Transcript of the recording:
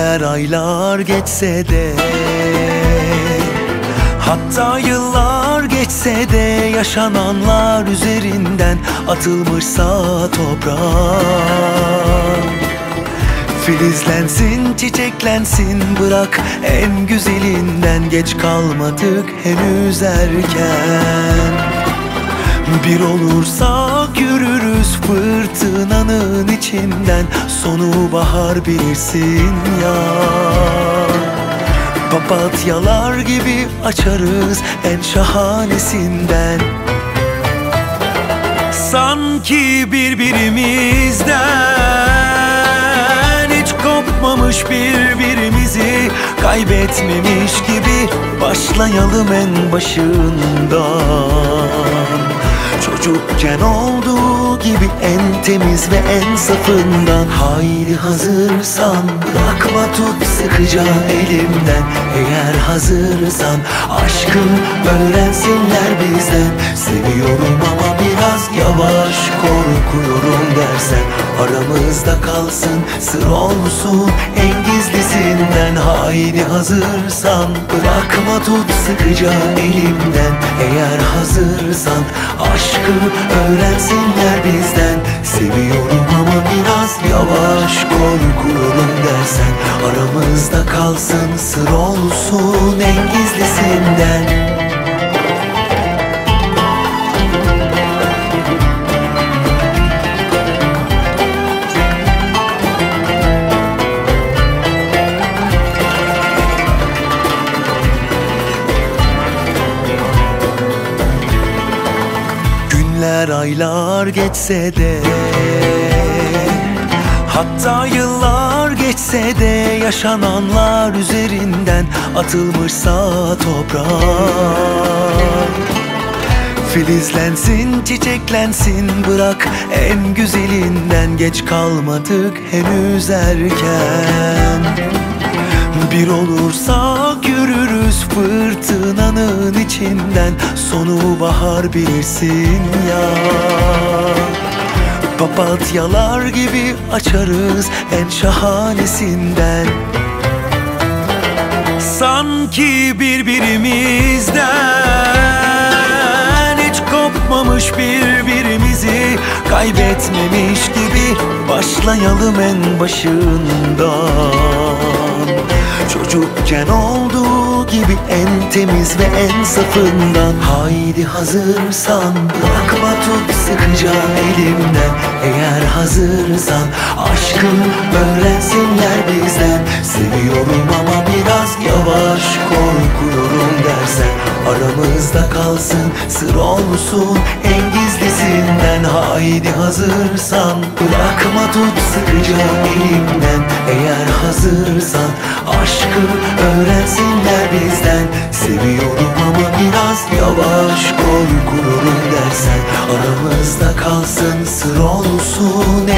Günler aylar geçse de Hatta yıllar geçse de Yaşananlar üzerinden Atılmışsa toprağa Filizlensin, çiçeklensin bırak en güzelinden Geç kalmadık henüz erken Bir olursak yürürüz fırtınanın içinden. Sonu bahar bilirsin ya. Papatyalar gibi açarız en şahanesinden. Sanki birbirimizden Hiç kopmamış birbirimizi Kaybetmemiş gibi Başlayalım en başından Çocukken olduğu gibi en temiz ve en safından. Haydi hazırsan bırakma tut sıkıca elimden. Eğer hazırsan aşkım öğrensinler bizden. Seviyorum ama biraz yavaş korkuyorum dersen. Aramızda kalsın sır olsun en gizlisinden Haydi hazırsan bırakma tut sıkıca elimden. Eğer hazırsan aşkı öğrensinler bizden. Seviyorum ama biraz yavaş korkuyorum dersen. Aramızda kalsın sır aylar geçse de Hatta yıllar geçse de Yaşananlar üzerinden Atılmışsa toprağa Filizlensin, çiçeklensin bırak en güzelinden Geç kalmadık henüz erken Bir olursak yürürüz fırtınanın içinden. Sonu bahar bilirsin ya. Papatyalar gibi açarız en şahanesinden. Sanki birbirimizden Hiç kopmamış birbirimizi Kaybetmemiş gibi Başlayalım en başından Çocukken olduğu gibi en temiz ve en safından. Haydi hazırsan bırakma tut sıkıca elimden. Eğer hazırsan aşkım öğrensinler bizden. Seviyorum ama biraz yavaş korkuyorum dersen. Aramızda kalsın sır olsun en gizlisinden. Haydi hazırsan bırakma tut sıkıca elimden. Eğer hazırsan aşkı öğrensinler bizden. Seviyorum ama biraz yavaş. Korkuyorum dersen Aramızda kalsın. Sır olsun